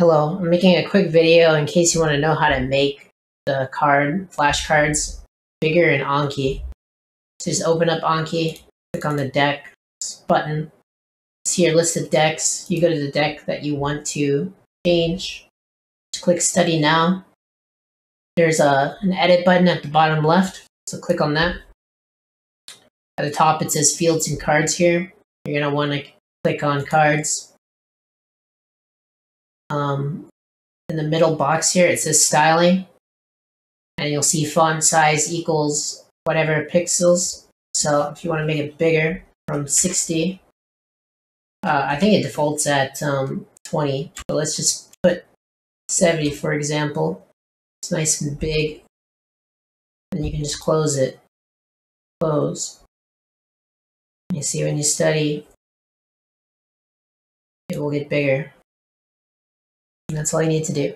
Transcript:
Hello, I'm making a quick video in case you want to know how to make the card, flashcards, bigger in Anki. So just open up Anki, click on the deck button, see your list of decks, you go to the deck that you want to change, just click study now. There's a, an edit button at the bottom left, so click on that. At the top it says fields and cards here. You're going to want to click on cards um, in the middle box here, it says styling. And you'll see font size equals whatever pixels. So if you want to make it bigger from 60, uh, I think it defaults at um, 20. But let's just put 70, for example. It's nice and big. And you can just close it. Close. You see when you study, it will get bigger. That's all you need to do.